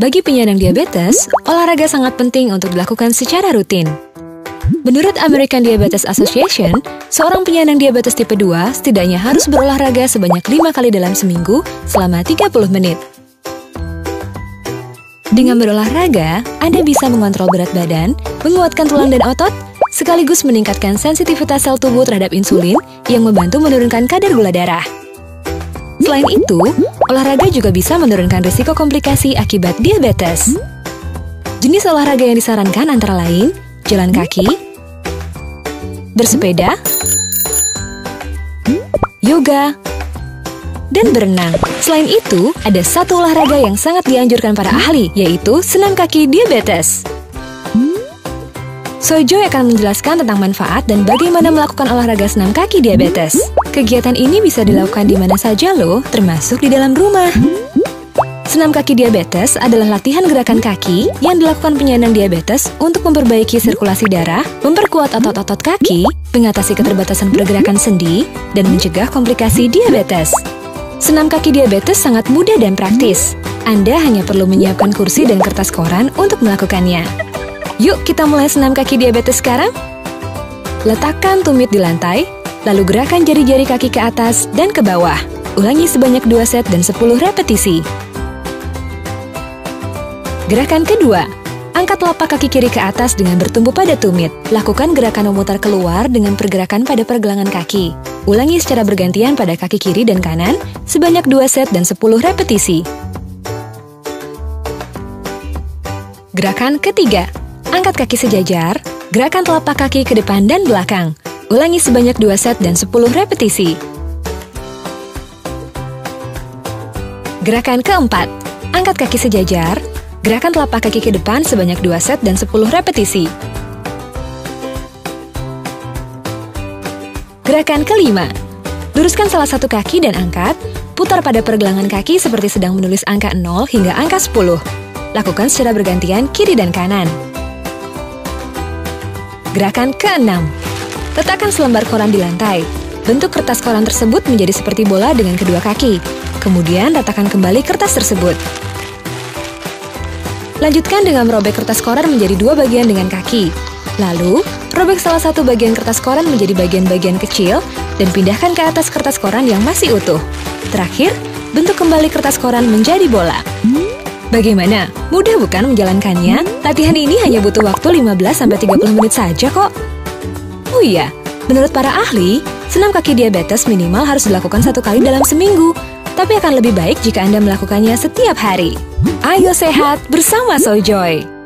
Bagi penyandang diabetes, olahraga sangat penting untuk dilakukan secara rutin. Menurut American Diabetes Association, seorang penyandang diabetes tipe 2 setidaknya harus berolahraga sebanyak 5 kali dalam seminggu selama 30 menit. Dengan berolahraga, Anda bisa mengontrol berat badan, menguatkan tulang dan otot, sekaligus meningkatkan sensitivitas sel tubuh terhadap insulin yang membantu menurunkan kadar gula darah. Selain itu, olahraga juga bisa menurunkan risiko komplikasi akibat diabetes. Jenis olahraga yang disarankan antara lain jalan kaki, bersepeda, yoga, dan berenang. Selain itu, ada satu olahraga yang sangat dianjurkan para ahli, yaitu senam kaki diabetes. Sojoy akan menjelaskan tentang manfaat dan bagaimana melakukan olahraga senam kaki diabetes. Kegiatan ini bisa dilakukan di mana saja loh, termasuk di dalam rumah. Senam kaki diabetes adalah latihan gerakan kaki yang dilakukan penyandang diabetes untuk memperbaiki sirkulasi darah, memperkuat otot-otot kaki, mengatasi keterbatasan pergerakan sendi, dan mencegah komplikasi diabetes. Senam kaki diabetes sangat mudah dan praktis. Anda hanya perlu menyiapkan kursi dan kertas koran untuk melakukannya. Yuk kita mulai senam kaki diabetes sekarang. Letakkan tumit di lantai, lalu gerakan jari-jari kaki ke atas dan ke bawah. Ulangi sebanyak 2 set dan 10 repetisi. Gerakan kedua, angkat telapak kaki kiri ke atas dengan bertumbuh pada tumit. Lakukan gerakan memutar keluar dengan pergerakan pada pergelangan kaki. Ulangi secara bergantian pada kaki kiri dan kanan sebanyak 2 set dan 10 repetisi. Gerakan ketiga, angkat kaki sejajar, gerakan telapak kaki ke depan dan belakang. Ulangi sebanyak 2 set dan 10 repetisi. Gerakan keempat, angkat kaki sejajar, Gerakan telapak kaki ke depan sebanyak 2 set dan 10 repetisi. Gerakan kelima. Luruskan salah satu kaki dan angkat, putar pada pergelangan kaki seperti sedang menulis angka 0 hingga angka 10. Lakukan secara bergantian kiri dan kanan. Gerakan keenam. Letakkan selembar koran di lantai. Bentuk kertas koran tersebut menjadi seperti bola dengan kedua kaki. Kemudian letakkan kembali kertas tersebut. Lanjutkan dengan merobek kertas koran menjadi dua bagian dengan kaki. Lalu, robek salah satu bagian kertas koran menjadi bagian-bagian kecil dan pindahkan ke atas kertas koran yang masih utuh. Terakhir, bentuk kembali kertas koran menjadi bola. Bagaimana? Mudah bukan menjalankannya? Latihan ini hanya butuh waktu 15-30 menit saja kok. Oh iya, menurut para ahli, senam kaki diabetes minimal harus dilakukan satu kali dalam seminggu tapi akan lebih baik jika Anda melakukannya setiap hari. Ayo sehat bersama Sojoy!